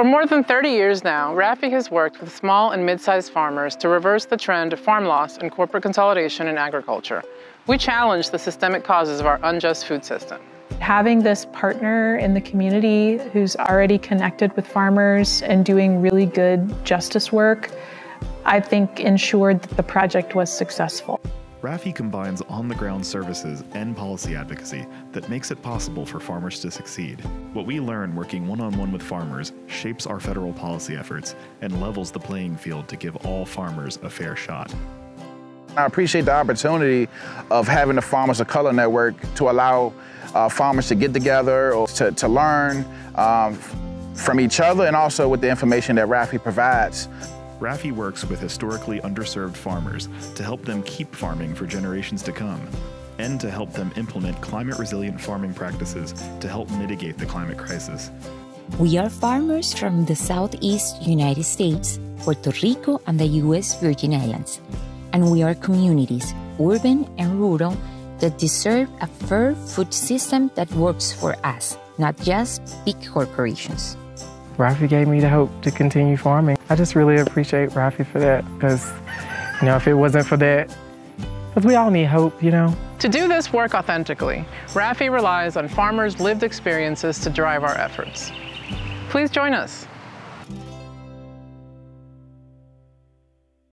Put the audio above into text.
For more than 30 years now, Rafi has worked with small and mid-sized farmers to reverse the trend of farm loss and corporate consolidation in agriculture. We challenge the systemic causes of our unjust food system. Having this partner in the community who's already connected with farmers and doing really good justice work, I think ensured that the project was successful. Rafi combines on the ground services and policy advocacy that makes it possible for farmers to succeed. What we learn working one on one with farmers shapes our federal policy efforts and levels the playing field to give all farmers a fair shot. I appreciate the opportunity of having the Farmers of Color Network to allow uh, farmers to get together or to, to learn um, from each other and also with the information that Rafi provides. Rafi works with historically underserved farmers to help them keep farming for generations to come and to help them implement climate resilient farming practices to help mitigate the climate crisis. We are farmers from the southeast United States, Puerto Rico, and the U.S. Virgin Islands. And we are communities, urban and rural, that deserve a fair food system that works for us, not just big corporations. Rafi gave me the hope to continue farming. I just really appreciate Rafi for that because, you know, if it wasn't for that, because we all need hope, you know. To do this work authentically, Rafi relies on farmers' lived experiences to drive our efforts. Please join us.